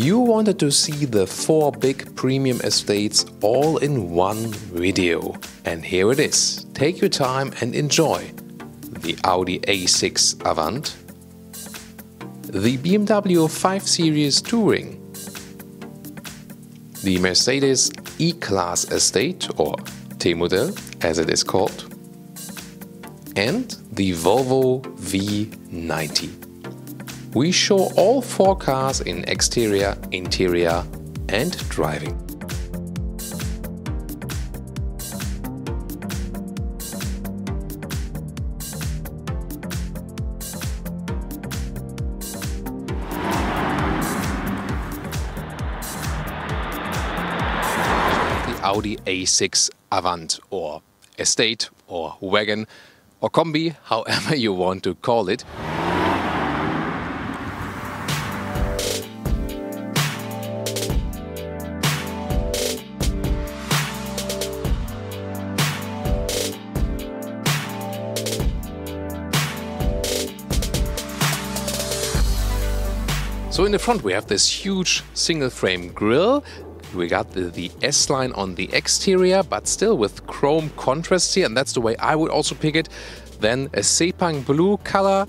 You wanted to see the four big premium estates all in one video. And here it is. Take your time and enjoy the Audi A6 Avant, the BMW 5 Series Touring, the Mercedes E-Class Estate or T-Modell as it is called, and the Volvo V90. We show all four cars in exterior, interior and driving. The Audi A6 Avant or Estate or Wagon or Combi, however you want to call it. In the front we have this huge single frame grille. We got the, the S-line on the exterior, but still with chrome contrast here, and that's the way I would also pick it. Then a Sepang blue color.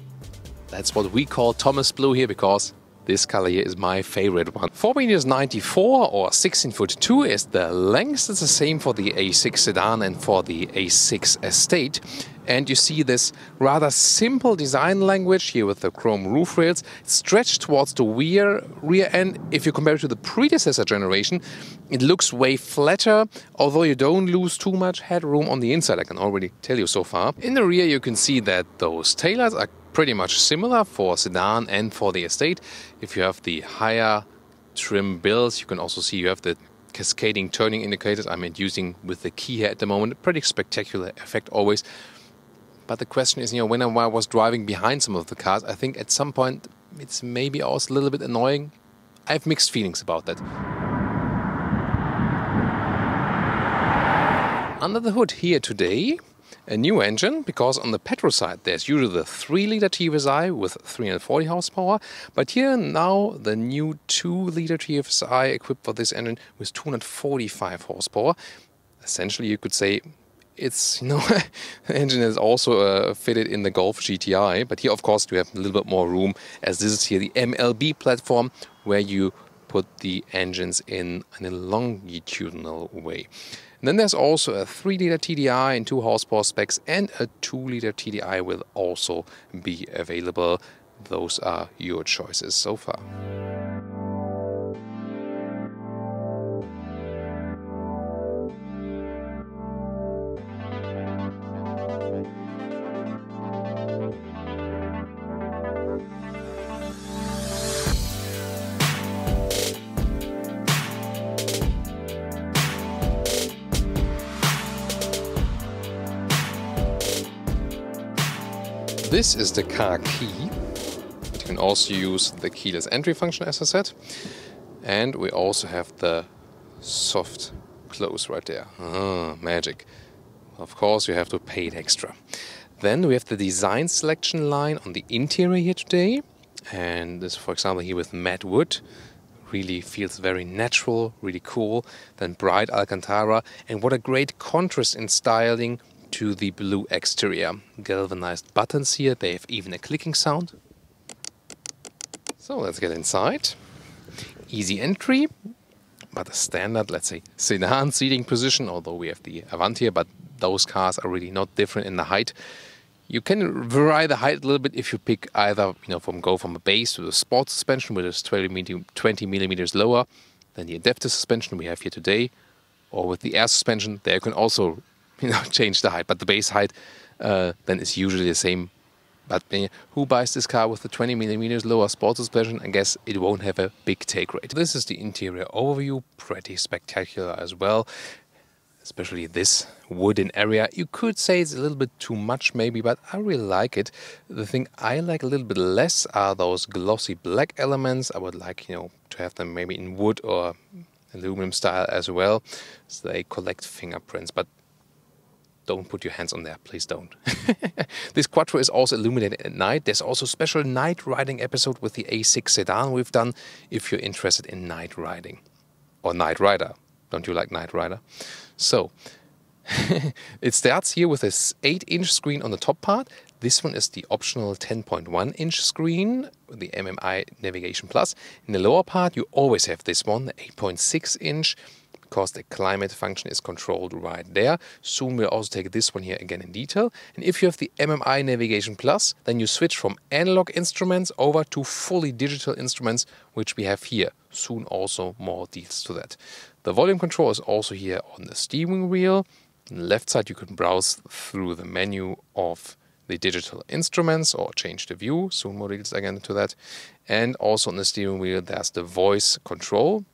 That's what we call Thomas blue here because this color here is my favorite one. 4 meters 94 or 16 foot 2 is the length. It's the same for the A6 sedan and for the A6 Estate. And you see this rather simple design language here with the chrome roof rails stretched towards the rear, rear end. If you compare it to the predecessor generation, it looks way flatter, although you don't lose too much headroom on the inside, I can already tell you so far. In the rear, you can see that those taillights are pretty much similar for sedan and for the estate. If you have the higher trim bills, you can also see you have the cascading turning indicators I'm using with the key here at the moment. Pretty spectacular effect always. But the question is, you know, when I was driving behind some of the cars, I think at some point it's maybe also a little bit annoying. I have mixed feelings about that. Under the hood here today, a new engine because on the petrol side there's usually the 3 liter TFSI with 340 horsepower, but here now the new 2 liter TFSI equipped for this engine with 245 horsepower. Essentially, you could say it's you know the engine is also uh, fitted in the Golf GTI, but here of course you have a little bit more room as this is here the MLB platform where you put the engines in in a longitudinal way. And then there's also a 3 liter TDI in 2 horsepower specs, and a 2 liter TDI will also be available. Those are your choices so far. This is the car key. But you can also use the keyless entry function as I said. And we also have the soft close right there. Ah, magic. Of course, you have to pay it extra. Then we have the design selection line on the interior here today. And this, for example, here with matte wood. Really feels very natural, really cool. Then bright Alcantara. And what a great contrast in styling to the blue exterior. Galvanized buttons here, they have even a clicking sound. So let's get inside. Easy entry, but a standard, let's say, sedan seating position, although we have the Avant here, but those cars are really not different in the height. You can vary the height a little bit if you pick either, you know, from go from a base to the sport suspension, which is 20, 20 millimeters lower than the adaptive suspension we have here today, or with the air suspension, there you can also you know change the height, but the base height uh, then is usually the same. But who buys this car with the 20 millimeters lower sport suspension? I guess it won't have a big take rate. This is the interior overview, pretty spectacular as well. Especially this wooden area. You could say it's a little bit too much, maybe, but I really like it. The thing I like a little bit less are those glossy black elements. I would like, you know, to have them maybe in wood or aluminum style as well, so they collect fingerprints. But don't put your hands on there, please don't. this Quattro is also illuminated at night. There's also special night riding episode with the A6 sedan we've done if you're interested in night riding. Or Knight Rider. Don't you like Knight Rider? So, it starts here with this 8 inch screen on the top part. This one is the optional 10.1 inch screen, with the MMI Navigation Plus. In the lower part, you always have this one, the 8.6 inch because the climate function is controlled right there. Soon we'll also take this one here again in detail. And if you have the MMI Navigation Plus, then you switch from analog instruments over to fully digital instruments, which we have here. Soon also more details to that. The volume control is also here on the steering wheel. On the left side, you can browse through the menu of the digital instruments or change the view. Soon more details again to that. And also on the steering wheel, there's the voice control.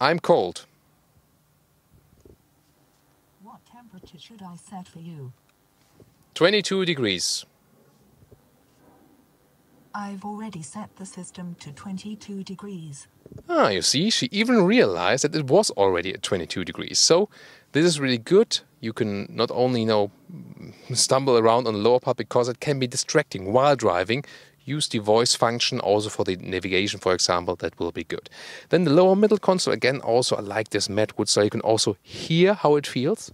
I'm cold. What temperature should I set for you? 22 degrees. I've already set the system to 22 degrees. Ah, you see, she even realized that it was already at 22 degrees. So this is really good. You can not only you know stumble around on the lower part because it can be distracting while driving use the voice function also for the navigation, for example, that will be good. Then the lower middle console, again, also I like this matte wood, so you can also hear how it feels.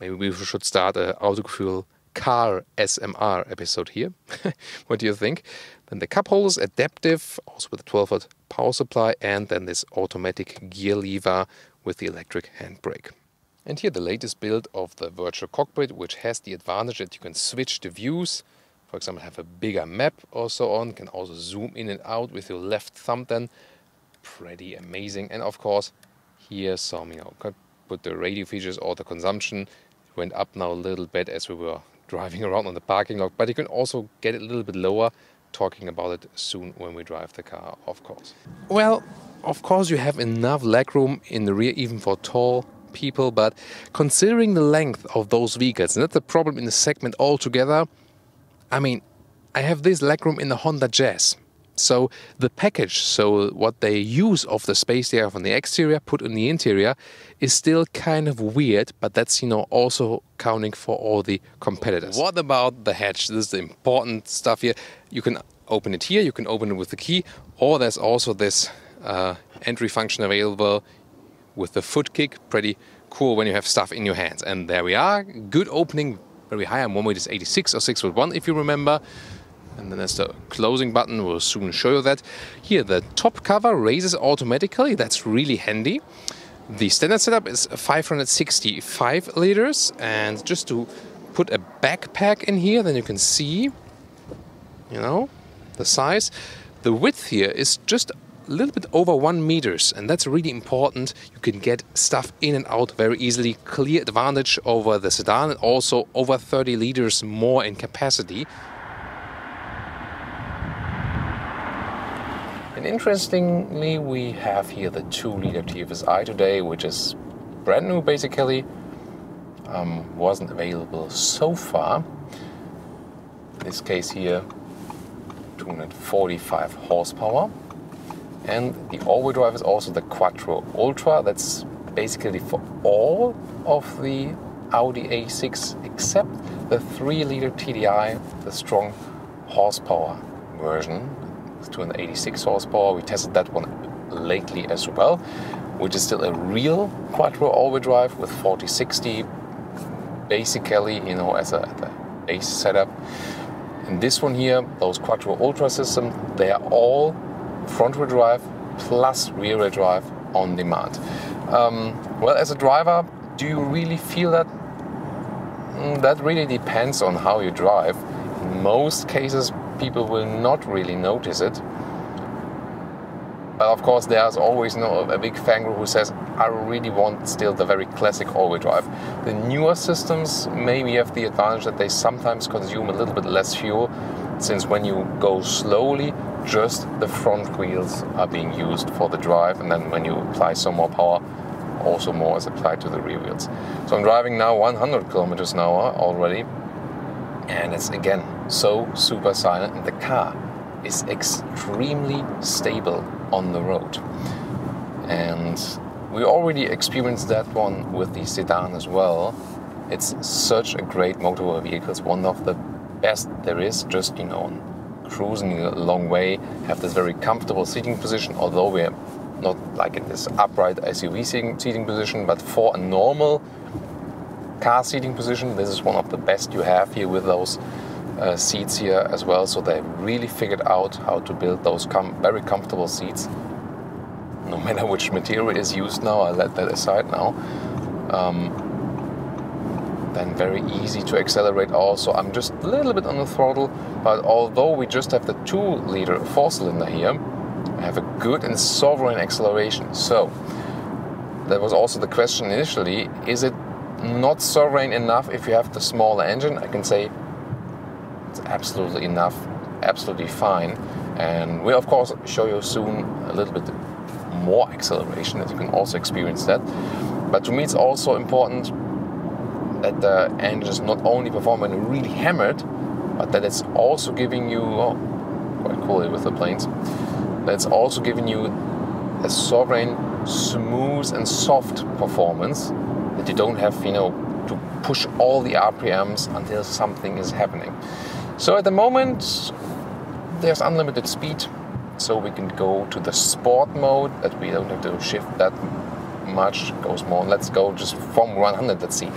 Maybe we should start a Autogefühl car ASMR episode here. what do you think? Then the cup holders, adaptive, also with a 12 volt power supply, and then this automatic gear lever with the electric handbrake. And here the latest build of the virtual cockpit, which has the advantage that you can switch the views. For example, have a bigger map or so on. Can also zoom in and out with your left thumb then. Pretty amazing. And of course, here some, you know, put the radio features or the consumption went up now a little bit as we were driving around on the parking lot. But you can also get it a little bit lower talking about it soon when we drive the car, of course. Well, of course, you have enough legroom in the rear, even for tall people, but considering the length of those vehicles, and that's a problem in the segment altogether, I mean, I have this legroom in the Honda Jazz. So the package, so what they use of the space they have on the exterior, put in the interior, is still kind of weird, but that's you know also counting for all the competitors. What about the hatch? This is the important stuff here. You can open it here, you can open it with the key, or there's also this uh, entry function available with the foot kick. Pretty cool when you have stuff in your hands. And there we are. Good opening, very high. I'm 1 meter 86 or 6 foot 1 if you remember. And then there's the closing button, we'll soon show you that. Here, the top cover raises automatically, that's really handy. The standard setup is 565 liters, and just to put a backpack in here, then you can see, you know, the size. The width here is just a little bit over one meters and that's really important. You can get stuff in and out very easily. Clear advantage over the sedan and also over 30 liters more in capacity. And interestingly we have here the 2 liter TFSI today which is brand new basically. Um, wasn't available so far. In this case here 245 horsepower and the all-wheel drive is also the Quattro Ultra. That's basically for all of the Audi A6 except the 3-liter TDI, the strong horsepower version. It's 286 horsepower. We tested that one lately as well, which is still a real Quattro all-wheel drive with 4060 basically, you know, as a, a base setup. And this one here, those Quattro Ultra system, they are all front wheel drive plus rear wheel drive on demand. Um, well, as a driver, do you really feel that? Mm, that really depends on how you drive. In most cases, people will not really notice it. But of course, there's always a big fan who says, I really want still the very classic all-wheel drive. The newer systems maybe have the advantage that they sometimes consume a little bit less fuel, since when you go slowly, just the front wheels are being used for the drive, and then when you apply some more power, also more is applied to the rear wheels. So I'm driving now 100 kilometers an hour already, and it's again so super silent, and the car is extremely stable on the road. And we already experienced that one with the sedan as well. It's such a great motorway vehicle. It's one of the best there is, just, you know, cruising a long way, have this very comfortable seating position, although we're not like in this upright SUV seating, seating position, but for a normal car seating position, this is one of the best you have here with those uh, seats here as well. So they really figured out how to build those com very comfortable seats. No matter which material is used now, I'll let that aside now. Um, then very easy to accelerate also. I'm just a little bit on the throttle, but although we just have the 2 liter 4 cylinder here, I have a good and sovereign acceleration. So, that was also the question initially is it not sovereign enough if you have the smaller engine? I can say it's absolutely enough, absolutely fine. And we'll, of course, show you soon a little bit more acceleration that you can also experience that. But to me, it's also important that the engine is not only performing really hammered, but that it's also giving you, oh, quite cool with the planes, that's also giving you a sovereign, smooth and soft performance that you don't have, you know, to push all the RPMs until something is happening. So at the moment, there's unlimited speed, so we can go to the sport mode that we don't have to shift that much, goes more. Let's go just from 100, let's see.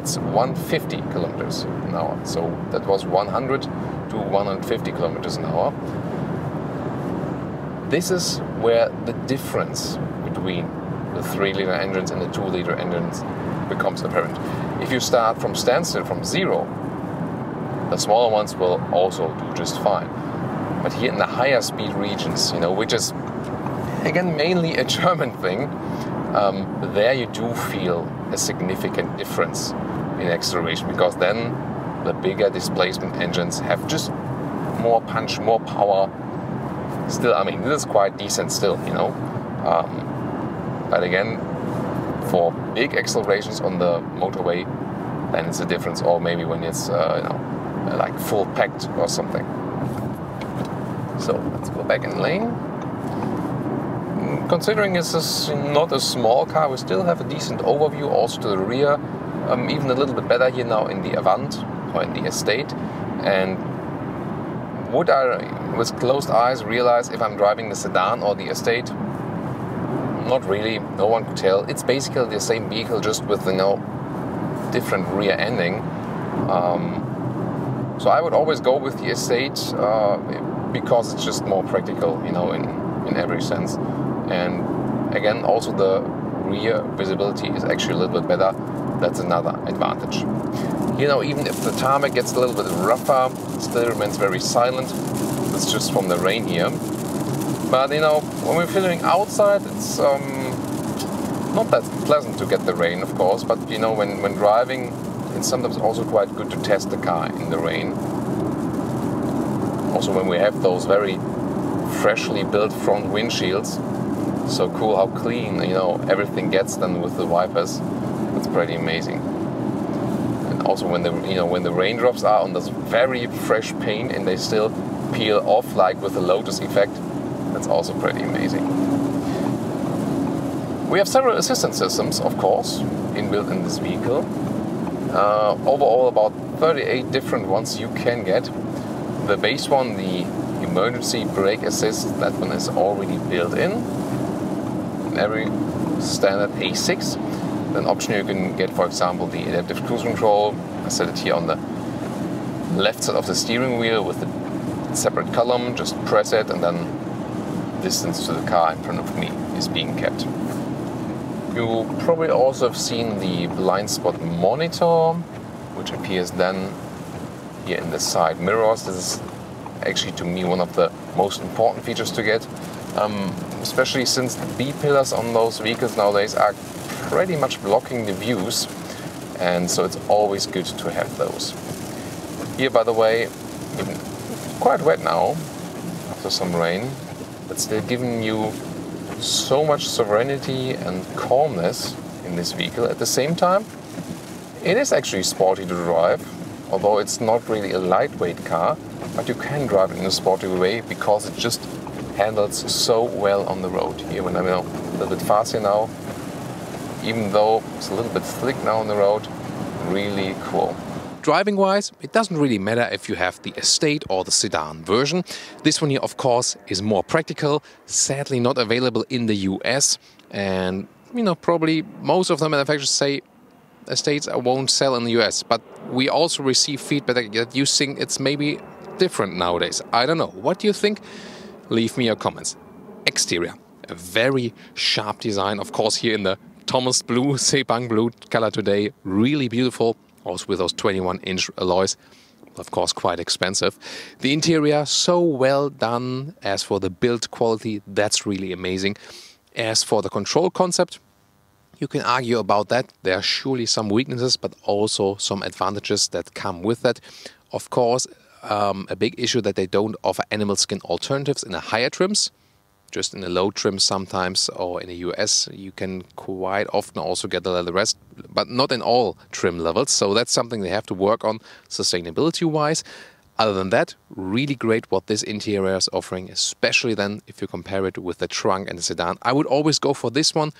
That's 150 kilometers an hour. So that was 100 to 150 kilometers an hour. This is where the difference between the 3 liter engines and the 2 liter engines becomes apparent. If you start from standstill, from zero, the smaller ones will also do just fine. But here in the higher speed regions, you know, which is again mainly a German thing, um, there you do feel a significant difference in acceleration because then the bigger displacement engines have just more punch, more power. Still, I mean, this is quite decent still, you know. Um, but again, for big accelerations on the motorway, then it's a difference. Or maybe when it's, uh, you know, like full packed or something. So let's go back in lane. Considering this is not a small car, we still have a decent overview also to the rear um, even a little bit better here now in the Avant or in the Estate. And would I, with closed eyes, realize if I'm driving the sedan or the Estate? Not really. No one could tell. It's basically the same vehicle, just with you know different rear ending. Um, so I would always go with the Estate uh, because it's just more practical, you know, in in every sense. And again, also the rear visibility is actually a little bit better that's another advantage. You know, even if the tarmac gets a little bit rougher, it still remains very silent. It's just from the rain here. But you know, when we're filming outside, it's um, not that pleasant to get the rain, of course. But you know, when, when driving, it's sometimes also quite good to test the car in the rain. Also, when we have those very freshly built front windshields, so cool how clean you know everything gets done with the wipers. It's pretty amazing. And also when the you know when the raindrops are on this very fresh paint and they still peel off like with the Lotus effect, that's also pretty amazing. We have several assistance systems, of course, inbuilt in this vehicle. Uh, overall, about 38 different ones you can get. The base one, the emergency brake assist, that one is already built in. in every standard A6 an option you can get, for example, the adaptive cruise control. I set it here on the left side of the steering wheel with a separate column. Just press it and then distance to the car in front of me is being kept. You probably also have seen the blind spot monitor, which appears then here in the side mirrors. This is actually to me one of the most important features to get, um, especially since the B pillars on those vehicles nowadays are pretty much blocking the views and so it's always good to have those. Here by the way, quite wet now after some rain, but still giving you so much serenity and calmness in this vehicle. At the same time, it is actually sporty to drive. although it's not really a lightweight car, but you can drive it in a sporty way because it just handles so well on the road. Here, when I'm a little bit faster now, even though it's a little bit slick now on the road, really cool. Driving wise, it doesn't really matter if you have the estate or the sedan version. This one here, of course, is more practical, sadly not available in the US. And, you know, probably most of the manufacturers say estates won't sell in the US. But we also receive feedback that you think it's maybe different nowadays. I don't know. What do you think? Leave me your comments. Exterior, a very sharp design, of course, here in the Thomas blue, Sepang blue color today. Really beautiful also with those 21 inch alloys of course quite expensive. The interior so well done. As for the build quality, that's really amazing. As for the control concept, you can argue about that. There are surely some weaknesses, but also some advantages that come with that. Of course, um, a big issue that they don't offer animal skin alternatives in the higher trims just in a low trim sometimes, or in the US, you can quite often also get the leather rest, but not in all trim levels. So that's something they have to work on sustainability wise. Other than that, really great what this interior is offering, especially then if you compare it with the trunk and the sedan. I would always go for this one,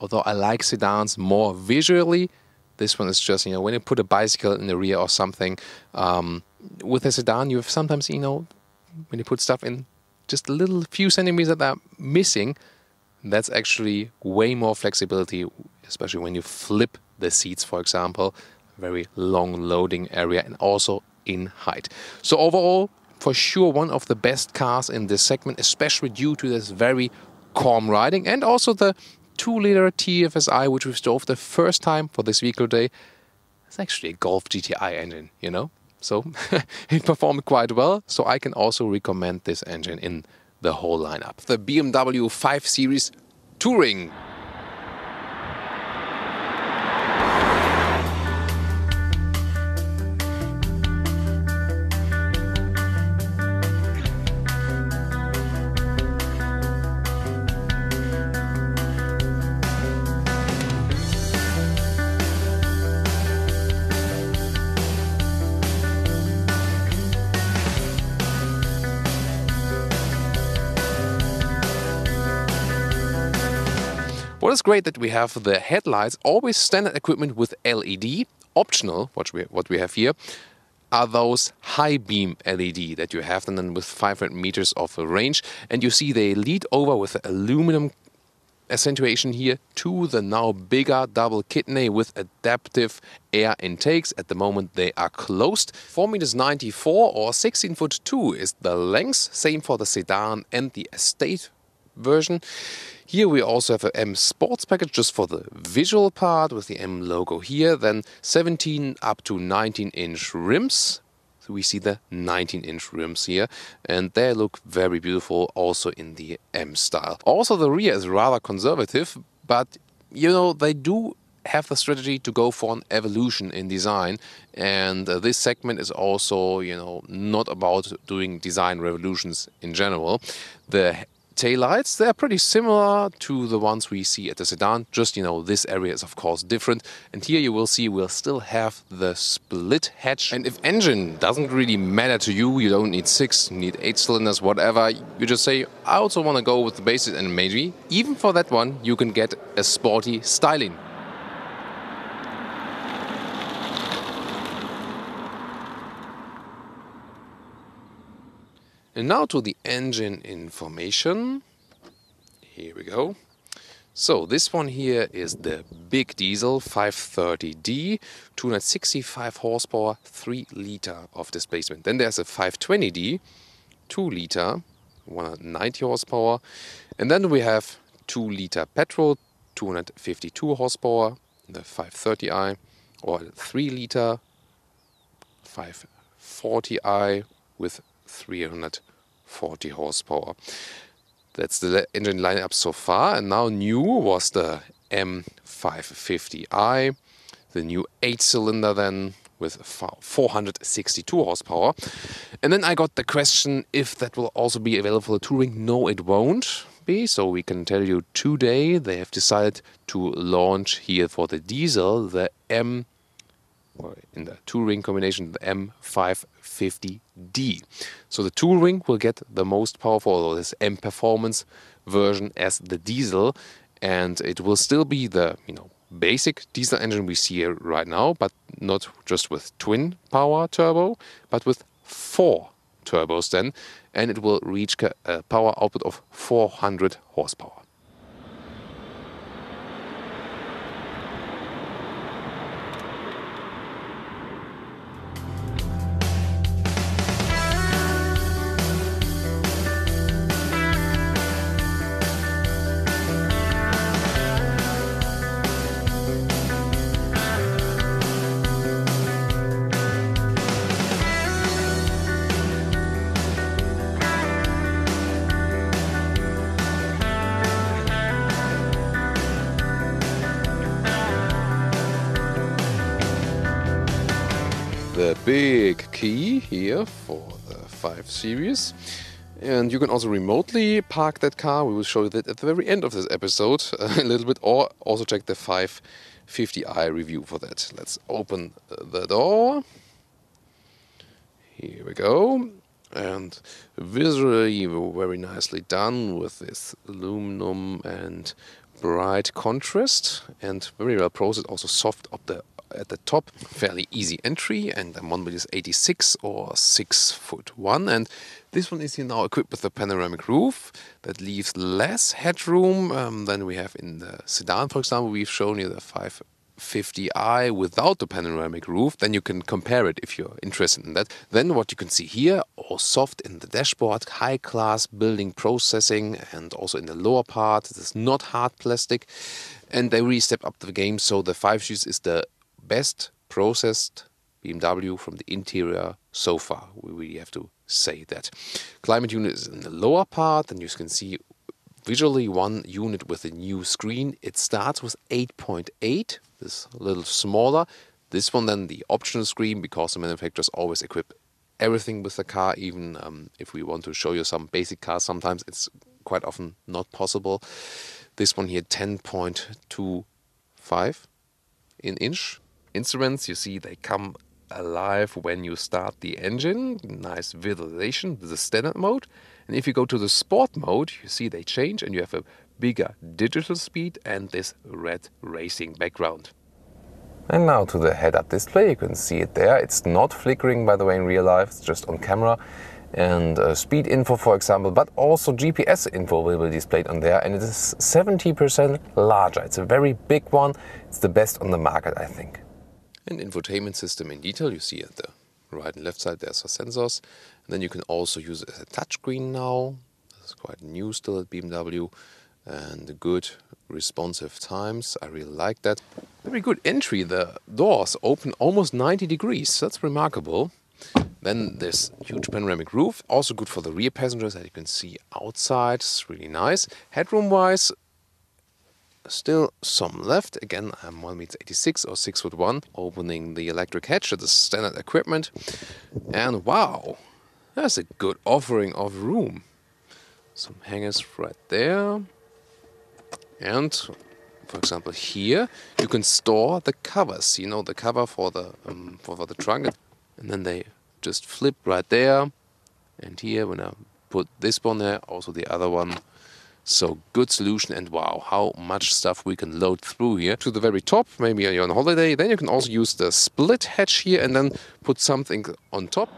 although I like sedans more visually. This one is just, you know, when you put a bicycle in the rear or something, um, with a sedan, you have sometimes, you know, when you put stuff in, just a little few centimeters that are missing, that's actually way more flexibility, especially when you flip the seats, for example, very long loading area and also in height. So overall, for sure, one of the best cars in this segment, especially due to this very calm riding and also the 2-liter TFSI, which we drove the first time for this vehicle day. It's actually a Golf GTI engine, you know? So it performed quite well. So I can also recommend this engine in the whole lineup. The BMW 5 Series Touring great that we have the headlights, always standard equipment with LED. Optional, what we, what we have here, are those high beam LED that you have then with 500 meters of range. And you see they lead over with aluminum accentuation here to the now bigger double kidney with adaptive air intakes. At the moment they are closed. 4 meters 94 or 16 foot 2 is the length. Same for the sedan and the estate version. Here we also have a M Sports package just for the visual part with the M logo here. Then 17 up to 19 inch rims. So we see the 19 inch rims here and they look very beautiful also in the M style. Also the rear is rather conservative but you know they do have the strategy to go for an evolution in design and uh, this segment is also you know not about doing design revolutions in general the taillights, they're pretty similar to the ones we see at the sedan, just, you know, this area is of course different. And here you will see we'll still have the split hatch. And if engine doesn't really matter to you, you don't need six, need eight cylinders, whatever, you just say, I also want to go with the basic and maybe, even for that one, you can get a sporty styling. And now to the engine information. Here we go. So this one here is the big diesel 530D, 265 horsepower, 3 liter of displacement. Then there's a 520D, 2 liter, 190 horsepower. And then we have 2 liter petrol, 252 horsepower, the 530i, or 3 liter 540i with 340 horsepower. That's the engine lineup so far. And now new was the M550i, the new 8-cylinder then with 462 horsepower. And then I got the question if that will also be available for touring. No, it won't be. So we can tell you today they have decided to launch here for the diesel the M or in the touring combination, the M550D. So the ring will get the most powerful, or this M performance version as the diesel, and it will still be the you know basic diesel engine we see right now, but not just with twin power turbo, but with four turbos then, and it will reach a power output of 400 horsepower. Big key here for the 5 Series. And you can also remotely park that car. We will show you that at the very end of this episode a little bit, or also check the 550i review for that. Let's open the door. Here we go. And visually very nicely done with this aluminum and bright contrast and very well processed, also soft up the at the top, fairly easy entry, and the one is 86 or 6 foot 1. And this one is now equipped with a panoramic roof that leaves less headroom um, than we have in the sedan, for example. We've shown you the 550i without the panoramic roof. Then you can compare it if you're interested in that. Then what you can see here, all soft in the dashboard, high class building processing, and also in the lower part, it is not hard plastic. And they really stepped up the game. So the 5 Series is the best processed BMW from the interior so far. We really have to say that. Climate unit is in the lower part, and you can see visually one unit with a new screen. It starts with 8.8, this a little smaller. This one then the optional screen because the manufacturers always equip everything with the car, even um, if we want to show you some basic cars, sometimes it's quite often not possible. This one here 10.25 in inch instruments, you see they come alive when you start the engine. Nice visualization, the standard mode. And if you go to the sport mode, you see they change and you have a bigger digital speed and this red racing background. And now to the head-up display, you can see it there. It's not flickering by the way in real life, it's just on camera. And uh, speed info, for example, but also GPS info will be displayed on there. And it is 70% larger. It's a very big one. It's the best on the market, I think and infotainment system in detail. You see at the right and left side there's the sensors. And then you can also use it as a touchscreen now. Is quite new still at BMW. And good responsive times. I really like that. Very good entry. The doors open almost 90 degrees. That's remarkable. Then this huge panoramic roof, also good for the rear passengers that you can see outside. It's really nice. Headroom wise, still some left. Again, I'm 1 meter 86 or 6 foot 1, opening the electric hatch to the standard equipment. And wow, that's a good offering of room. Some hangers right there. And for example, here you can store the covers. You know, the cover for the um, for, for the trunk, and then they just flip right there. And here, when I put this one there, also the other one so good solution and wow, how much stuff we can load through here. To the very top, maybe you're on holiday, then you can also use the split hatch here and then put something on top.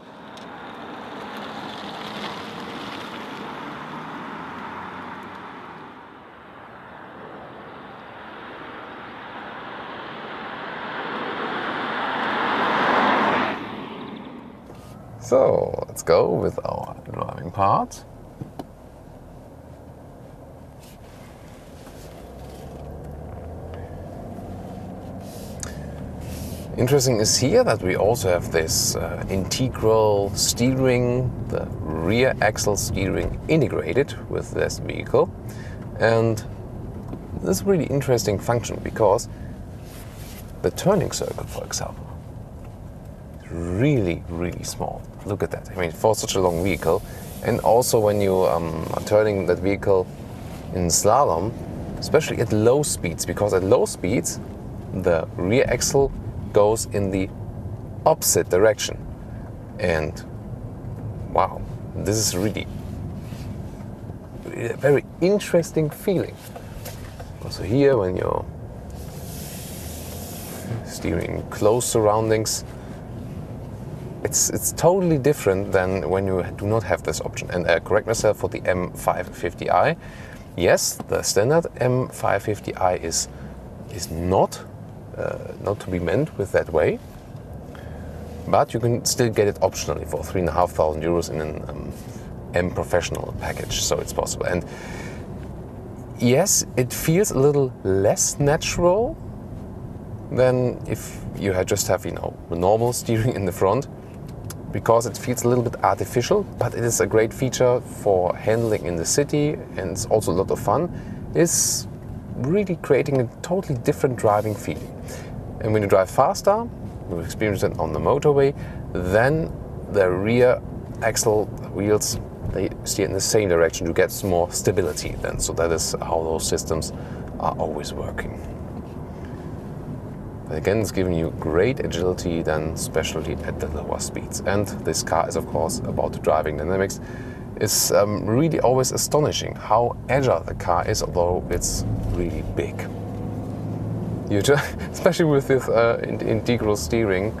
So let's go with our driving part. Interesting is here that we also have this uh, integral steering, the rear axle steering integrated with this vehicle. And this is really interesting function because the turning circle, for example, is really, really small. Look at that. I mean, for such a long vehicle. And also when you um, are turning that vehicle in slalom, especially at low speeds, because at low speeds, the rear axle goes in the opposite direction. And wow, this is really a very interesting feeling. Also here when you're steering close surroundings, it's it's totally different than when you do not have this option. And uh, correct myself for the M550i. Yes, the standard M550i is is not uh, not to be meant with that way, but you can still get it optionally for three and a half thousand euros in an um, M professional package. So it's possible. And yes, it feels a little less natural than if you had just have you know normal steering in the front because it feels a little bit artificial, but it is a great feature for handling in the city and it's also a lot of fun, is really creating a totally different driving feeling. And when you drive faster, you experience it on the motorway, then the rear axle wheels they steer in the same direction to get more stability then. So that is how those systems are always working. But again, it's giving you great agility then, especially at the lower speeds. And this car is, of course, about the driving dynamics. It's um, really always astonishing how agile the car is, although it's really big. You just, especially with this uh, integral steering,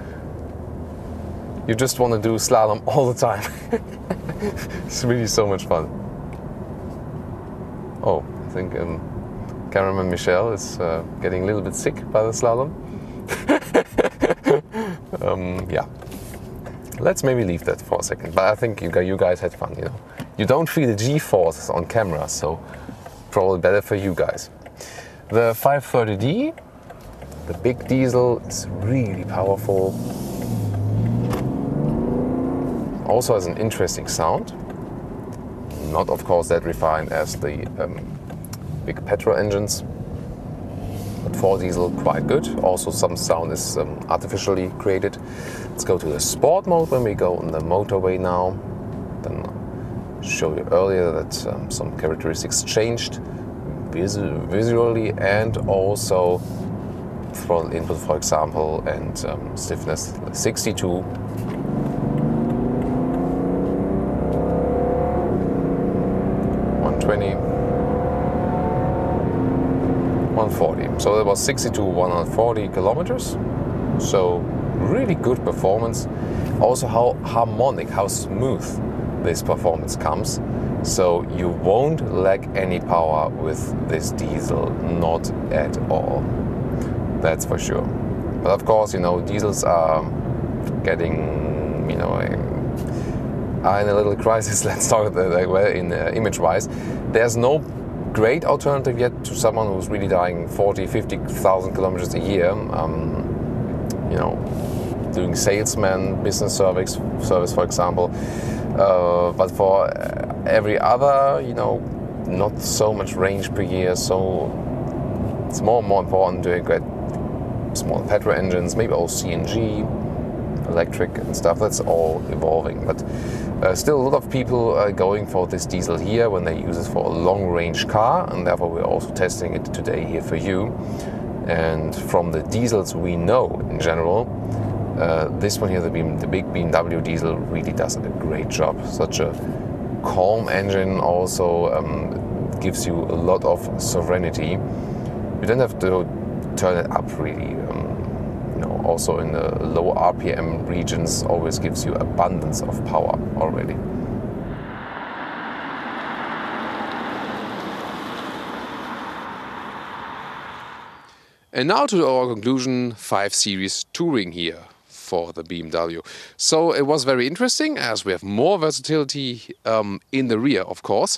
you just want to do slalom all the time. it's really so much fun. Oh, I think um, cameraman Michel is uh, getting a little bit sick by the slalom. um, yeah. Let's maybe leave that for a second. But I think you, you guys had fun, you know. You don't feel the G-force on camera, so probably better for you guys. The 530D, the big diesel, is really powerful. Also has an interesting sound. Not, of course, that refined as the um, big petrol engines, but for diesel quite good. Also some sound is um, artificially created. Let's go to the sport mode when we go on the motorway now. Then show you earlier that um, some characteristics changed visually and also throttle input for example and um, stiffness 62 120 140. So that was 62 140 kilometers. So really good performance. Also how harmonic, how smooth this performance comes. So you won't lack any power with this diesel, not at all. That's for sure. But of course, you know, diesels are getting, you know, are in a little crisis. Let's talk that way in uh, image-wise. There's no great alternative yet to someone who's really dying 40, 50,000 kilometers a year. Um, you know, doing salesman, business service, service for example. Uh, but for every other, you know, not so much range per year. So it's more and more important to get small petrol engines, maybe also CNG, electric and stuff. That's all evolving. But uh, still, a lot of people are going for this diesel here when they use it for a long range car, and therefore we're also testing it today here for you. And from the diesels we know in general, uh, this one here, the, BM, the big BMW diesel, really does a great job. Such a calm engine also um, gives you a lot of serenity. You don't have to turn it up really. Um, you know, also in the low RPM regions always gives you abundance of power already. And now to our conclusion 5 Series Touring here for the BMW. So it was very interesting as we have more versatility um, in the rear, of course.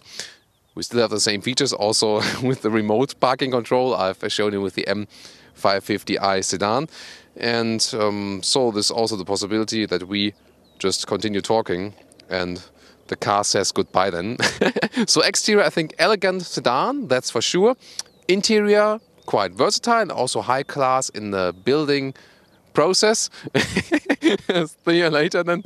We still have the same features also with the remote parking control I've shown you with the M550i sedan. And um, so there's also the possibility that we just continue talking and the car says goodbye then. so exterior, I think elegant sedan, that's for sure. Interior, quite versatile and also high class in the building process. Three years later then.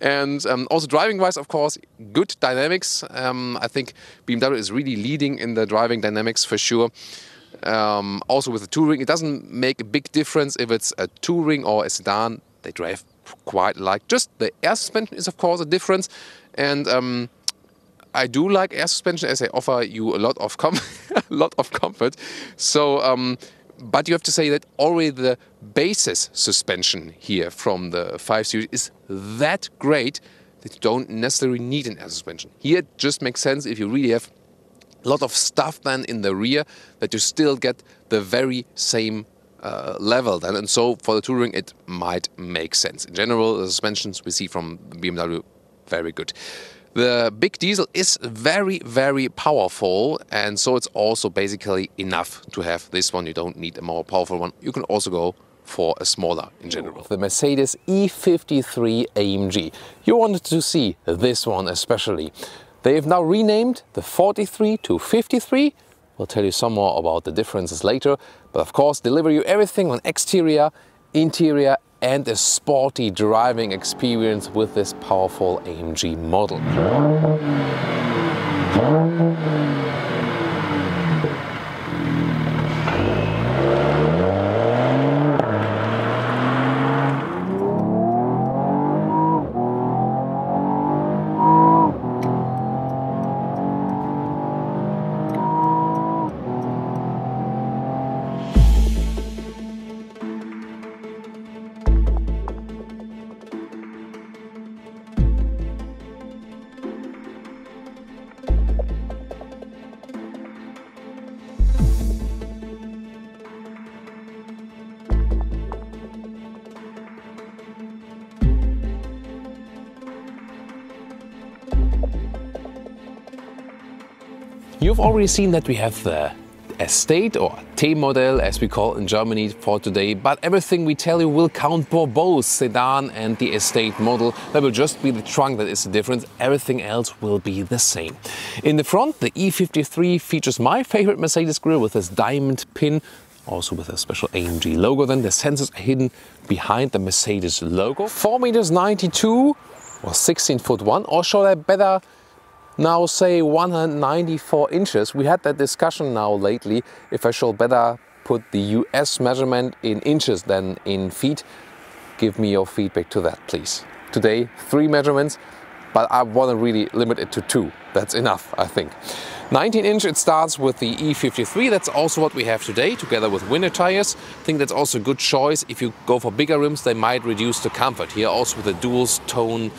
And um, also driving wise, of course, good dynamics. Um, I think BMW is really leading in the driving dynamics for sure. Um, also with the touring, it doesn't make a big difference if it's a touring or a sedan. they drive quite like. Just the air suspension is of course a difference, and um, I do like air suspension as they offer you a lot of com a lot of comfort. So, um, but you have to say that already the basis suspension here from the 5 Series is that great that you don't necessarily need an air suspension. Here it just makes sense if you really have a lot of stuff then in the rear that you still get the very same uh, level then. And so for the touring, it might make sense. In general, the suspensions we see from BMW very good. The big diesel is very, very powerful, and so it's also basically enough to have this one. You don't need a more powerful one. You can also go for a smaller in general. The Mercedes E53 AMG. You wanted to see this one especially. They have now renamed the 43 to 53. We'll tell you some more about the differences later, but of course deliver you everything on exterior, interior and a sporty driving experience with this powerful AMG model. You've already seen that we have the estate or T-model as we call in Germany for today, but everything we tell you will count for both sedan and the estate model. There will just be the trunk that is the difference. Everything else will be the same. In the front, the E53 features my favorite Mercedes grille with this diamond pin also with a special AMG logo. Then the sensors are hidden behind the Mercedes logo. 4 meters 92 or 16 foot 1 or should I better now say 194 inches. We had that discussion now lately if I should better put the US measurement in inches than in feet. Give me your feedback to that, please. Today, three measurements, but I want to really limit it to two. That's enough, I think. 19 inch, it starts with the E53. That's also what we have today, together with winter tires. I think that's also a good choice. If you go for bigger rims, they might reduce the comfort. Here also with the dual tone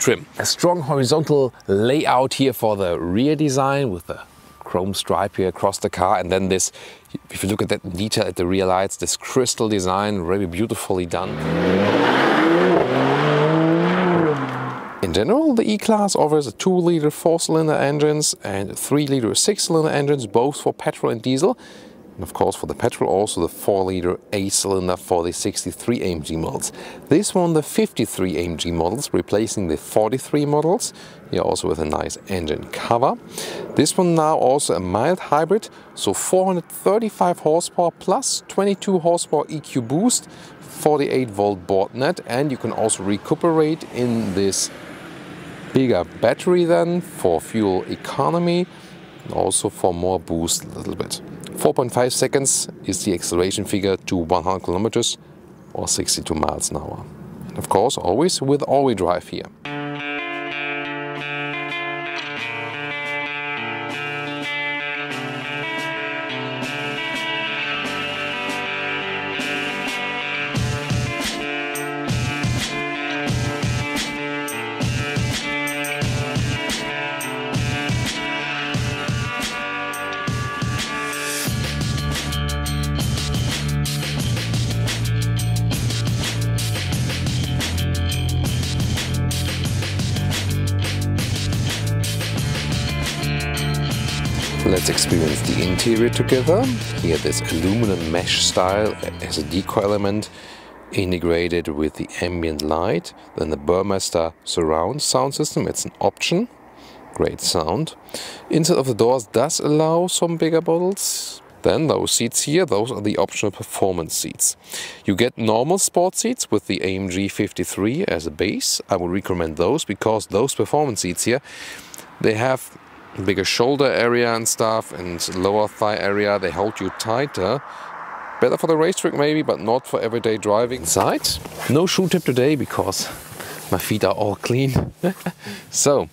trim. A strong horizontal layout here for the rear design with the chrome stripe here across the car and then this, if you look at that detail at the rear lights, this crystal design really beautifully done. In general, the E-Class offers a 2-liter 4-cylinder engines and 3-liter 6-cylinder engines, both for petrol and diesel. And of course for the petrol also the 4 litre 8 cylinder for the 63 AMG models. This one the 53 AMG models replacing the 43 models, here also with a nice engine cover. This one now also a mild hybrid, so 435 horsepower plus 22 horsepower EQ boost, 48 volt board net and you can also recuperate in this bigger battery then for fuel economy also for more boost a little bit. 4.5 seconds is the acceleration figure to 100 kilometers or 62 miles an hour. And of course, always with all-wheel drive here. Interior together. Here this aluminum mesh style has a decoy element integrated with the ambient light. Then the Burmester surround sound system, it's an option. Great sound. Inside of the doors does allow some bigger bottles. Then those seats here, those are the optional performance seats. You get normal sport seats with the AMG 53 as a base. I would recommend those because those performance seats here, they have bigger shoulder area and stuff and lower thigh area they hold you tighter better for the racetrack maybe, but not for everyday driving. Inside, no shoe tip today because my feet are all clean. so,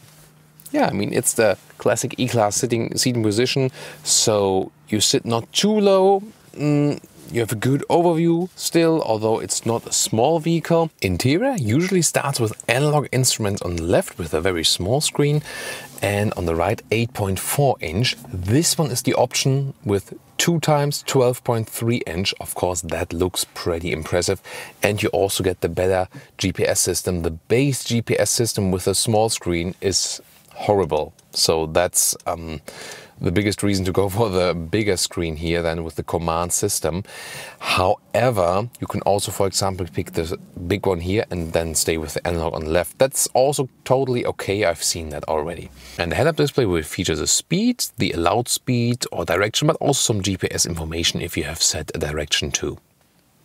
yeah, I mean, it's the classic E-Class sitting seating position. So you sit not too low. Mm, you have a good overview still, although it's not a small vehicle. Interior usually starts with analog instruments on the left with a very small screen and on the right 8.4 inch. This one is the option with 2 times 12.3 inch. Of course, that looks pretty impressive. And you also get the better GPS system. The base GPS system with a small screen is horrible. So that's um, the biggest reason to go for the bigger screen here than with the command system. However, you can also, for example, pick the big one here and then stay with the analog on the left. That's also totally okay. I've seen that already. And the head-up display will feature the speed, the allowed speed or direction, but also some GPS information if you have set a direction too.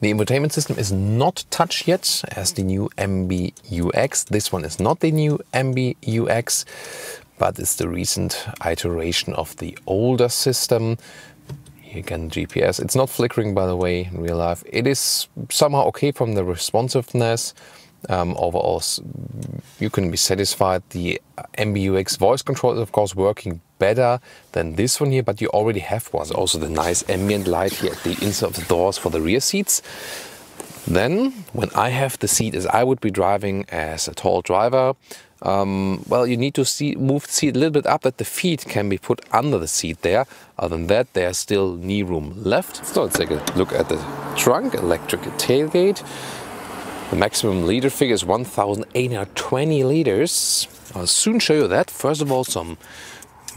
The infotainment system is not touch yet as the new MBUX. This one is not the new MBUX, but it's the recent iteration of the older system. Here again, GPS. It's not flickering, by the way, in real life. It is somehow okay from the responsiveness. Um, overall, you can be satisfied. The MBUX voice control is, of course, working better than this one here, but you already have one. Also, the nice ambient light here at the inside of the doors for the rear seats. Then, when I have the seat as I would be driving as a tall driver, um, well, you need to see, move the seat a little bit up that the feet can be put under the seat there. Other than that, there's still knee room left. So let's take a look at the trunk, electric tailgate. The maximum liter figure is 1,820 liters. I'll soon show you that. First of all, some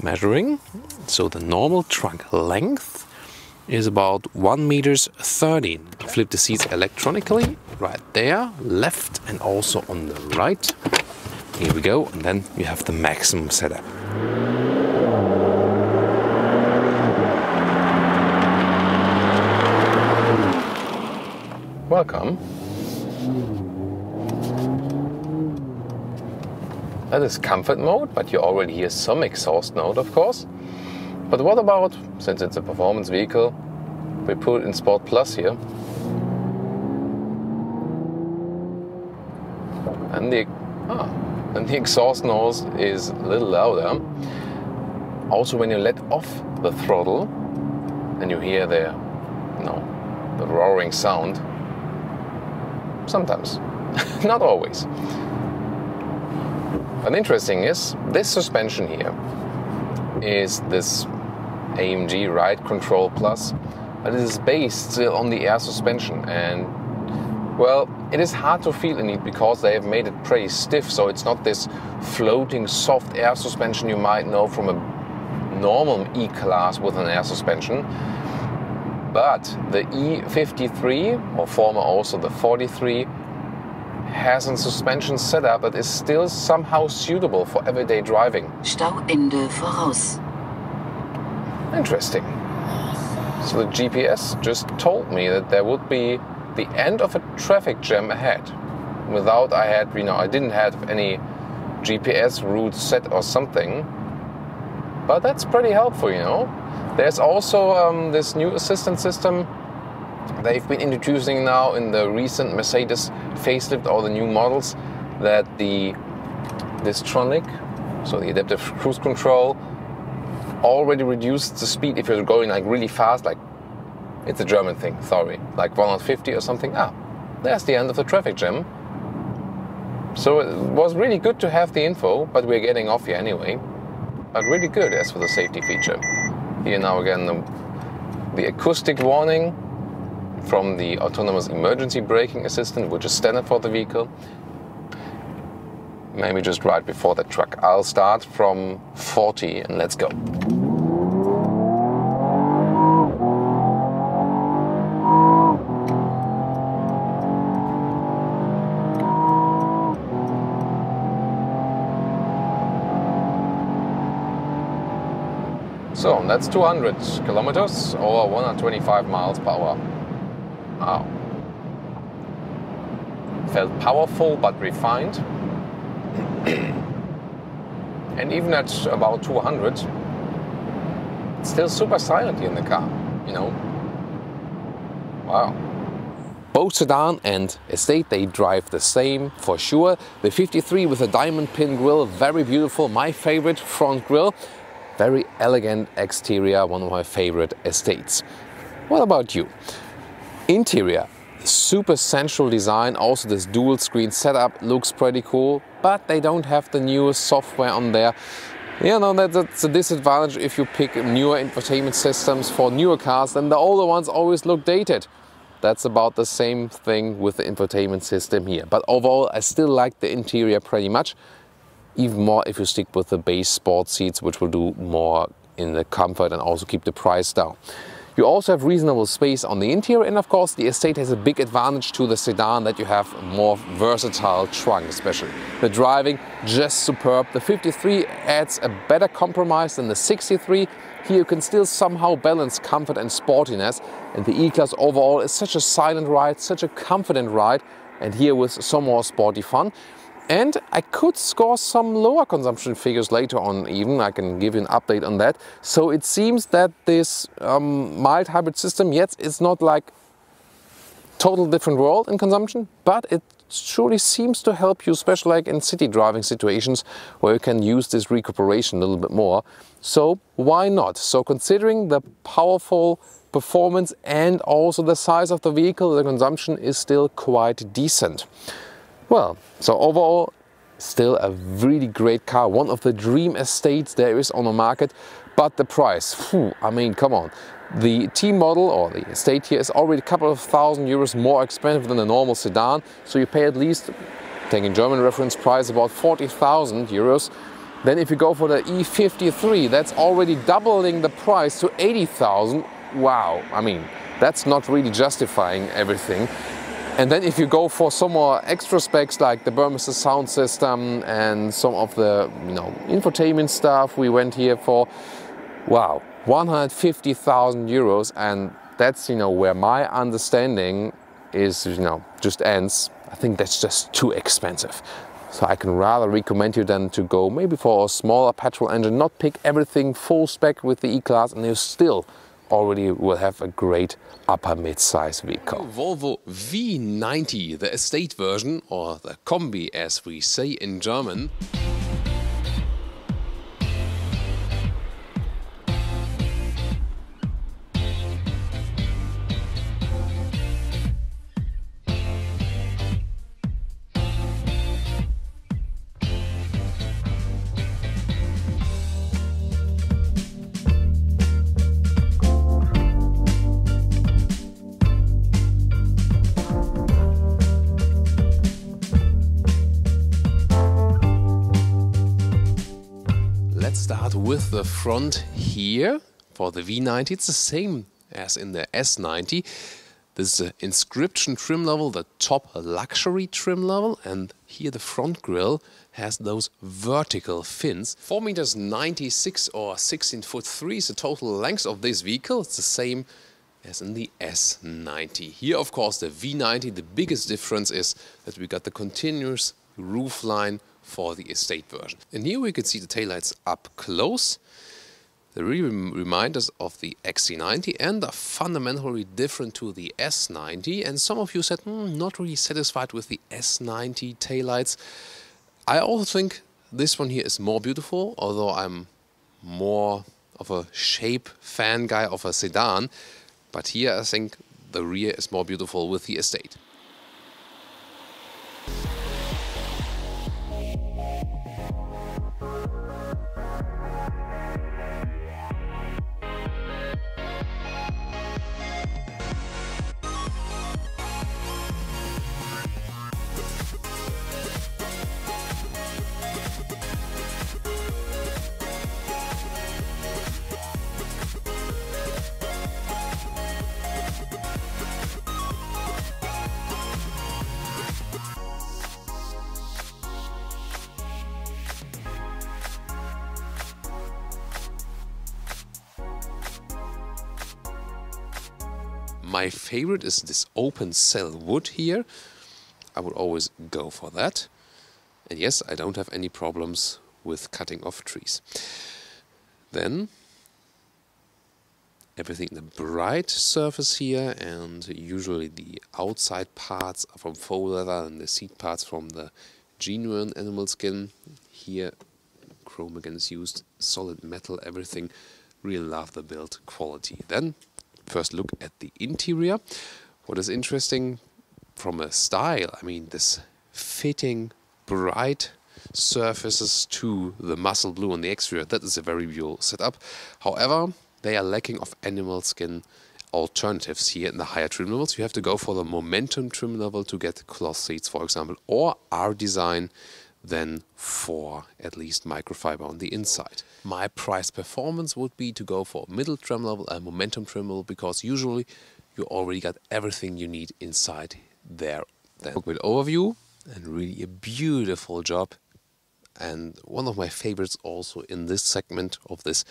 measuring. So the normal trunk length is about 1 meters 30. Flip the seats electronically right there, left and also on the right. Here we go, and then you have the maximum setup. Welcome. That is comfort mode, but you already hear some exhaust note, of course. But what about, since it's a performance vehicle, we put in Sport Plus here. And the, ah, and the exhaust noise is a little louder. Also, when you let off the throttle, and you hear the, you know, the roaring sound. Sometimes, not always. And interesting is this suspension here is this AMG Ride Control Plus, but it is based still on the air suspension and well, it is hard to feel in it because they have made it pretty stiff, so it's not this floating soft air suspension you might know from a normal E-Class with an air suspension. But the E53, or former also the 43, has a suspension setup that is still somehow suitable for everyday driving. Stauende voraus. Interesting. So the GPS just told me that there would be the end of a traffic jam ahead. Without I had, you know, I didn't have any GPS route set or something. But that's pretty helpful, you know. There's also um, this new assistant system they've been introducing now in the recent Mercedes facelift or the new models that the this Distronic, so the adaptive cruise control, already reduced the speed if you're going like really fast, like it's a German thing, sorry, like 150 or something. Ah, there's the end of the traffic jam. So it was really good to have the info, but we're getting off here anyway. But really good as for the safety feature. Here now again the, the acoustic warning from the autonomous emergency braking assistant, which is standard for the vehicle. Maybe just right before the truck. I'll start from 40 and let's go. So that's 200 kilometers or 125 miles per hour. Wow. Felt powerful but refined. and even at about 200, it's still super silent in the car, you know. Wow. Both sedan and estate, they drive the same for sure. The 53 with a diamond pin grille, very beautiful, my favorite front grille. Very elegant exterior, one of my favorite estates. What about you? Interior, super sensual design, also this dual screen setup looks pretty cool, but they don't have the newest software on there. Yeah, no, that's a disadvantage if you pick newer infotainment systems for newer cars, then the older ones always look dated. That's about the same thing with the infotainment system here. But overall, I still like the interior pretty much. Even more if you stick with the base sport seats, which will do more in the comfort and also keep the price down. You also have reasonable space on the interior and of course the Estate has a big advantage to the sedan that you have more versatile trunk especially. The driving just superb. The 53 adds a better compromise than the 63. Here you can still somehow balance comfort and sportiness and the E-Class overall is such a silent ride, such a confident ride and here with some more sporty fun. And I could score some lower consumption figures later on even, I can give you an update on that. So it seems that this um, mild hybrid system, yet it's not like total different world in consumption, but it surely seems to help you, especially like in city driving situations where you can use this recuperation a little bit more. So why not? So considering the powerful performance and also the size of the vehicle, the consumption is still quite decent. Well, so overall, still a really great car, one of the dream estates there is on the market, but the price, I mean, come on. The T model or the estate here is already a couple of thousand euros more expensive than a normal sedan, so you pay at least, taking German reference price, about 40,000 euros. Then if you go for the E53, that's already doubling the price to 80,000. Wow, I mean, that's not really justifying everything. And then if you go for some more extra specs like the Burmester sound system and some of the you know infotainment stuff we went here for, wow, 150,000 euros and that's you know where my understanding is you know just ends. I think that's just too expensive. So I can rather recommend you then to go maybe for a smaller petrol engine, not pick everything full spec with the E-Class and you still already will have a great upper mid-size vehicle. Volvo V90, the estate version or the Kombi as we say in German. With the front here for the V90. It's the same as in the S90. This is an inscription trim level, the top luxury trim level, and here the front grille has those vertical fins. 4 meters 96 or 16 foot 3 is the total length of this vehicle. It's the same as in the S90. Here, of course, the V90, the biggest difference is that we got the continuous roof line for the estate version. And here we can see the taillights up close. They really remind us of the XC90 and are fundamentally different to the S90. And some of you said, mm, not really satisfied with the S90 taillights. I also think this one here is more beautiful, although I'm more of a shape fan guy of a sedan. But here I think the rear is more beautiful with the estate. My favorite is this open cell wood here. I would always go for that. And yes, I don't have any problems with cutting off trees. Then everything the bright surface here and usually the outside parts are from faux leather and the seat parts from the genuine animal skin. Here chrome again is used, solid metal, everything. Really love the build quality. Then first look at the interior. What is interesting from a style, I mean this fitting bright surfaces to the Mussel Blue on the exterior. That is a very beautiful setup. However, they are lacking of animal skin alternatives here in the higher trim levels. You have to go for the momentum trim level to get cloth seats, for example, or R design than for at least microfiber on the inside. My price performance would be to go for a middle trim level and momentum trim level because usually you already got everything you need inside there. Then with overview and really a beautiful job and one of my favorites also in this segment of this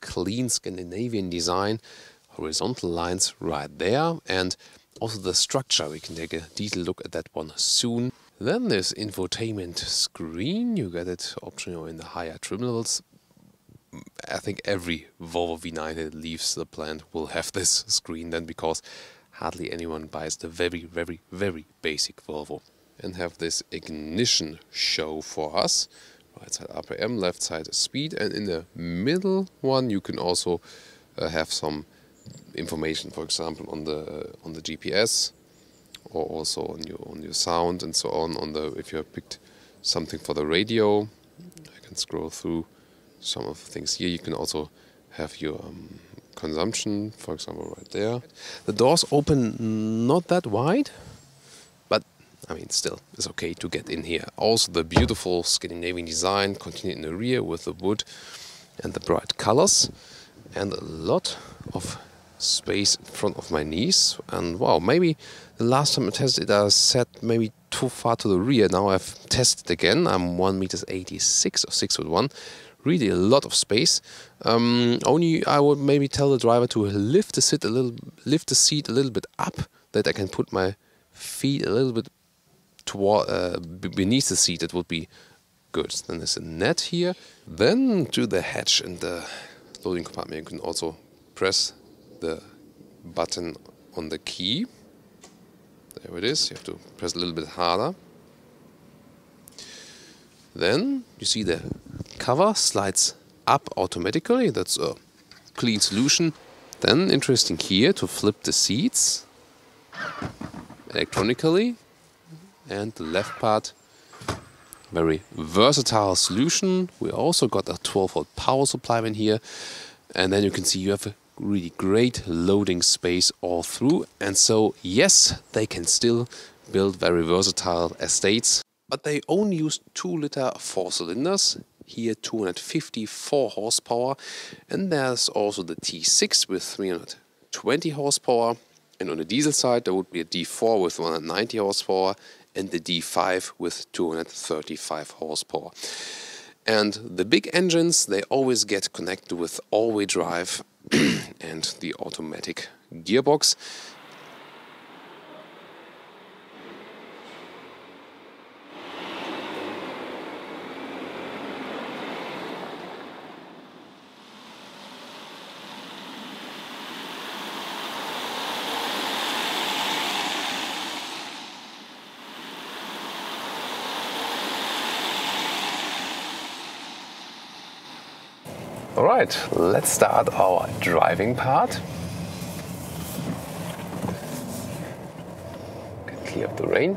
clean Scandinavian design horizontal lines right there and also the structure we can take a detailed look at that one soon then this infotainment screen you get it optional in the higher trim levels. I think every Volvo V90 that leaves the plant will have this screen then because hardly anyone buys the very very very basic Volvo. And have this ignition show for us. Right side RPM, left side speed, and in the middle one you can also uh, have some information, for example, on the uh, on the GPS, or also on your on your sound and so on. On the if you have picked something for the radio, I can scroll through some of the things here. You can also have your um, consumption, for example, right there. The doors open not that wide, but I mean, still, it's okay to get in here. Also, the beautiful Scandinavian design continued in the rear with the wood and the bright colors, and a lot of space in front of my knees. And wow, maybe the last time I tested it, I sat maybe too far to the rear. Now I've tested again. I'm one meters 86 or six foot one. Really a lot of space. Um, only I would maybe tell the driver to lift the seat a little, lift the seat a little bit up, that I can put my feet a little bit toward, uh, beneath the seat, it would be good. Then there's a net here. Then to the hatch in the loading compartment, you can also press the button on the key. There it is. You have to press a little bit harder. Then you see the cover slides up automatically. That's a clean solution. Then interesting here to flip the seats electronically and the left part very versatile solution. We also got a 12 volt power supply in here and then you can see you have a really great loading space all through. And so yes they can still build very versatile estates but they only use 2 liter 4 cylinders. Here 254 horsepower. And there's also the T6 with 320 horsepower. And on the diesel side there would be a D4 with 190 horsepower and the D5 with 235 horsepower. And the big engines, they always get connected with all-wheel drive and the automatic gearbox. Right, let's start our driving part. Clear up the rain.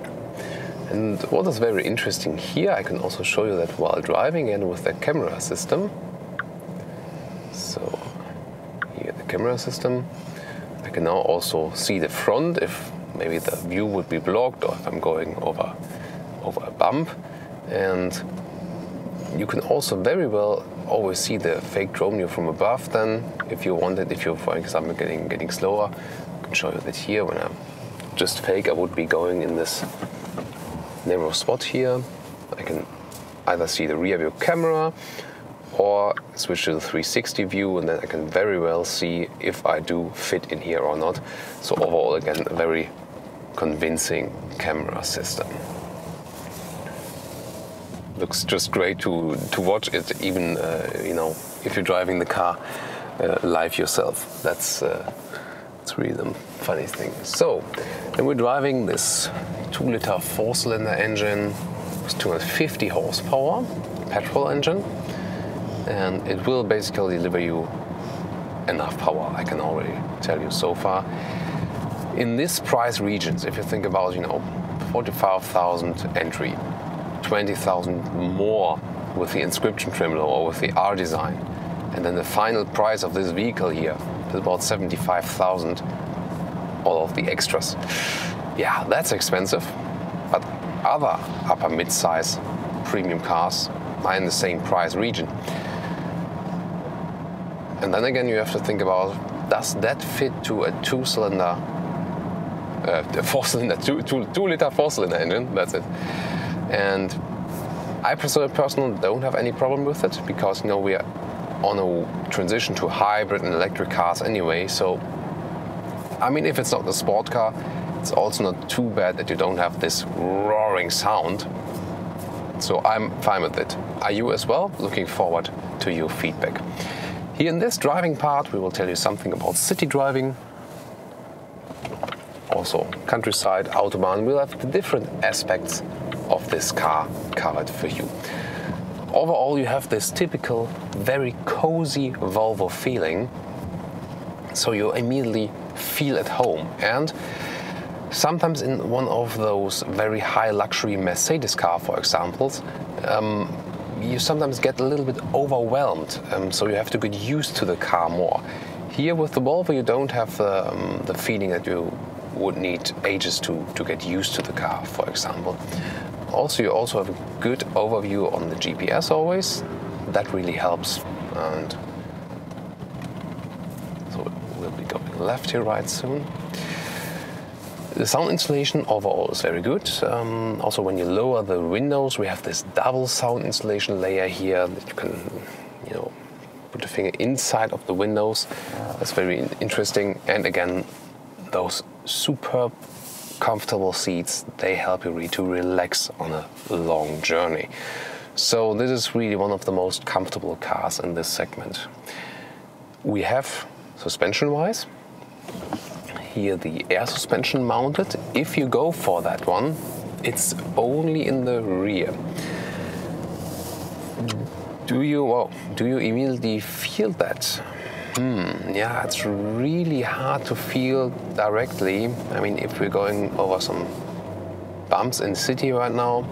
And what is very interesting here, I can also show you that while driving and with the camera system. So here the camera system. I can now also see the front if maybe the view would be blocked or if I'm going over over a bump. And you can also very well always see the fake drone view from above then if you want it if you're for example getting getting slower I can show you that here when I'm just fake I would be going in this narrow spot here. I can either see the rear view camera or switch to the 360 view and then I can very well see if I do fit in here or not. So overall again a very convincing camera system looks just great to to watch it. Even uh, you know if you're driving the car uh, live yourself. That's uh, really the funny thing. So, we're driving this two-liter four-cylinder engine with 250 horsepower, petrol engine, and it will basically deliver you enough power. I can already tell you so far. In this price regions, if you think about, you know, 45,000 entry, 20,000 more with the inscription trim or with the R design, and then the final price of this vehicle here is about 75,000, all of the extras. Yeah, that's expensive, but other upper mid-size premium cars are in the same price region. And then again, you have to think about does that fit to a two-cylinder, uh, four-cylinder, two, two, two-liter four-cylinder engine? That's it. And I personally, don't have any problem with it because you know we are on a transition to hybrid and electric cars anyway. So, I mean, if it's not the sport car, it's also not too bad that you don't have this roaring sound. So I'm fine with it. Are you as well? Looking forward to your feedback. Here in this driving part, we will tell you something about city driving, also countryside, autobahn. We'll have the different aspects of this car covered for you. Overall, you have this typical, very cozy Volvo feeling, so you immediately feel at home. And sometimes in one of those very high luxury Mercedes car, for example, um, you sometimes get a little bit overwhelmed, um, so you have to get used to the car more. Here with the Volvo, you don't have um, the feeling that you would need ages to, to get used to the car, for example. Also, you also have a good overview on the GPS always. That really helps. And so we'll be going left here right soon. The sound installation overall is very good. Um, also, when you lower the windows, we have this double sound installation layer here that you can, you know, put the finger inside of the windows. That's very interesting. And again, those superb, comfortable seats they help you to relax on a long journey. So this is really one of the most comfortable cars in this segment. We have suspension-wise here the air suspension mounted. If you go for that one, it's only in the rear. Do you, well, do you immediately feel that? Hmm, yeah, it's really hard to feel directly. I mean, if we're going over some bumps in the city right now,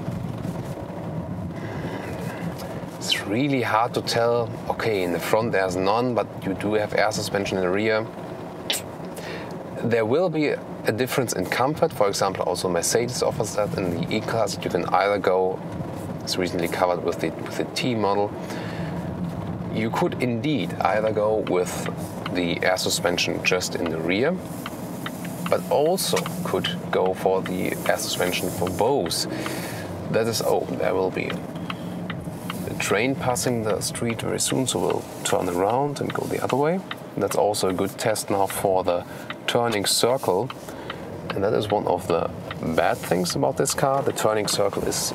it's really hard to tell. Okay, in the front there's none, but you do have air suspension in the rear there will be a difference in comfort. For example, also Mercedes offers that in the E-Class. You can either go, it's recently covered with the, with the T model. You could indeed either go with the air suspension just in the rear, but also could go for the air suspension for both. That is, oh, there will be a train passing the street very soon, so we'll turn around and go the other way. That's also a good test now for the turning circle. And that is one of the bad things about this car. The turning circle is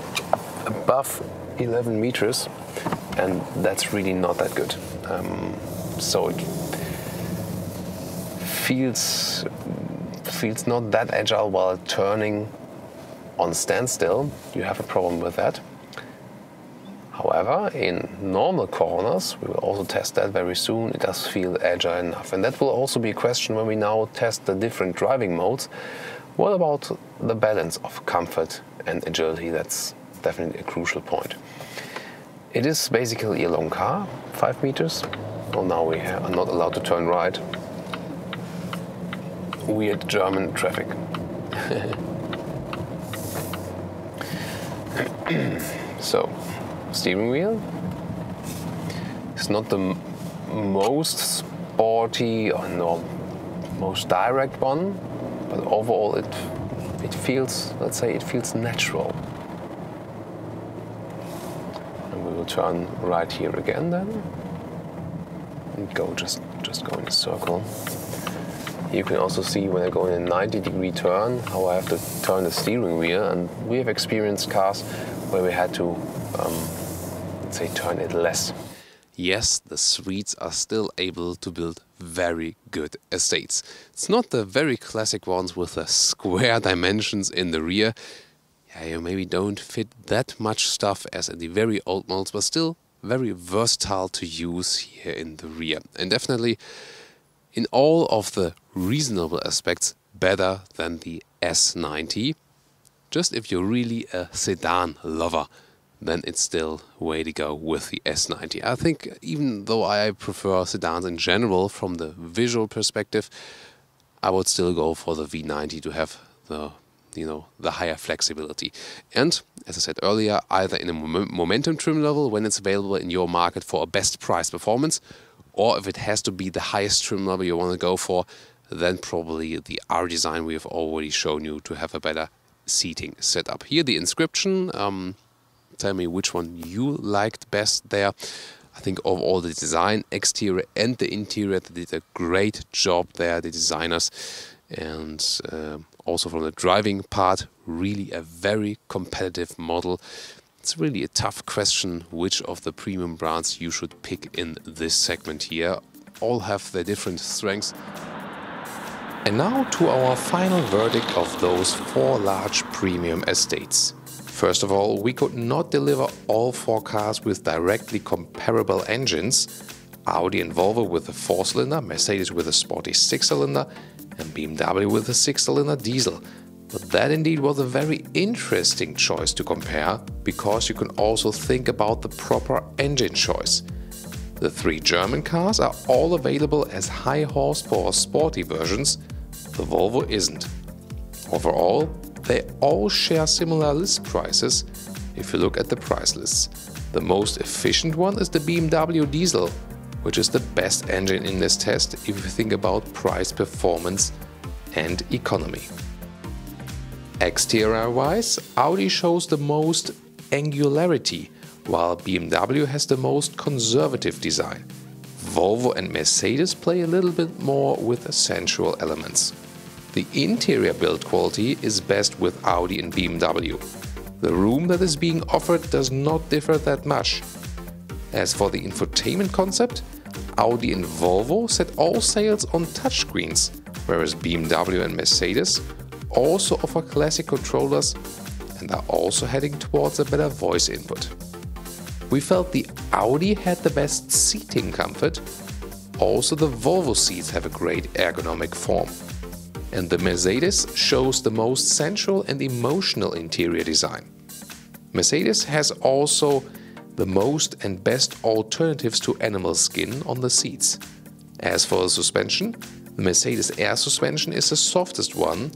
above 11 meters, and that's really not that good. Um, so it feels feels not that agile while turning on standstill. You have a problem with that. However, in normal corners, we will also test that very soon, it does feel agile enough. And that will also be a question when we now test the different driving modes. What about the balance of comfort and agility? That's definitely a crucial point. It is basically a long car, five meters. Well, now we are not allowed to turn right. Weird German traffic. so, steering wheel. It's not the most sporty or no, most direct one, but overall it it feels, let's say, it feels natural. And we will turn right here again then, and go just just go in a circle. You can also see when I go in a 90 degree turn how I have to turn the steering wheel, and we have experienced cars where we had to um, say turn it less. yes, the Swedes are still able to build very good estates. It's not the very classic ones with the square dimensions in the rear. You maybe don't fit that much stuff as in the very old models, but still very versatile to use here in the rear. And definitely in all of the reasonable aspects better than the S90. Just if you're really a sedan lover, then it's still way to go with the S90. I think even though I prefer sedans in general from the visual perspective, I would still go for the V90 to have the you know the higher flexibility. And as I said earlier, either in a momentum trim level when it's available in your market for a best price performance, or if it has to be the highest trim level you want to go for, then probably the R design we have already shown you to have a better seating setup. Here the inscription. Um, tell me which one you liked best there. I think of all the design, exterior and the interior, they did a great job there, the designers. And uh, also from the driving part, really a very competitive model. It's really a tough question which of the premium brands you should pick in this segment here. All have their different strengths. And now to our final verdict of those four large premium estates. First of all, we could not deliver all four cars with directly comparable engines. Audi and Volvo with a 4-cylinder, Mercedes with a sporty 6-cylinder and BMW with a 6-cylinder diesel. But that indeed was a very interesting choice to compare, because you can also think about the proper engine choice. The three German cars are all available as high horsepower sporty versions, the Volvo isn't. Overall, they all share similar list prices if you look at the price lists. The most efficient one is the BMW diesel, which is the best engine in this test if you think about price performance and economy. Exterior wise, Audi shows the most angularity, while BMW has the most conservative design. Volvo and Mercedes play a little bit more with sensual elements. The interior build quality is best with Audi and BMW. The room that is being offered does not differ that much. As for the infotainment concept, Audi and Volvo set all sails on touchscreens, whereas BMW and Mercedes also offer classic controllers and are also heading towards a better voice input. We felt the Audi had the best seating comfort, also the Volvo seats have a great ergonomic form and the Mercedes shows the most sensual and emotional interior design. Mercedes has also the most and best alternatives to animal skin on the seats. As for the suspension, the Mercedes Air suspension is the softest one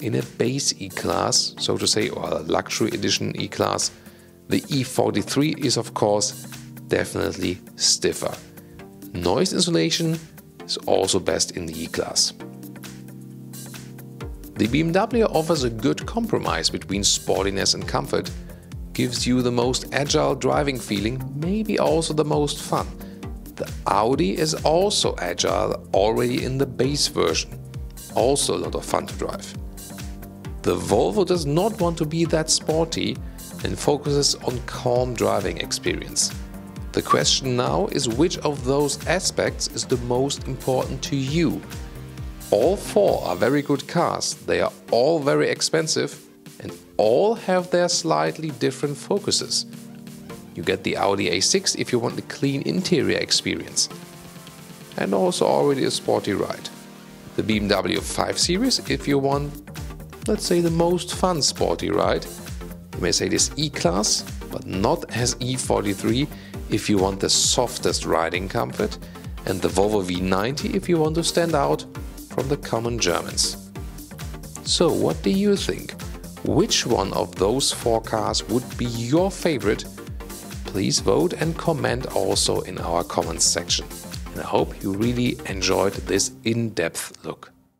in a base E class, so to say, or a luxury edition E class. The E43 is, of course, definitely stiffer. Noise insulation is also best in the E class. The BMW offers a good compromise between sportiness and comfort, gives you the most agile driving feeling, maybe also the most fun. The Audi is also agile already in the base version, also a lot of fun to drive. The Volvo does not want to be that sporty and focuses on calm driving experience. The question now is which of those aspects is the most important to you all four are very good cars, they are all very expensive and all have their slightly different focuses. You get the Audi A6 if you want a clean interior experience and also already a sporty ride. The BMW 5 Series if you want, let's say, the most fun sporty ride. The Mercedes E-Class, but not as E43 if you want the softest riding comfort, and the Volvo V90 if you want to stand out from the common Germans. So, what do you think? Which one of those four cars would be your favorite? Please vote and comment also in our comments section. And I hope you really enjoyed this in depth look.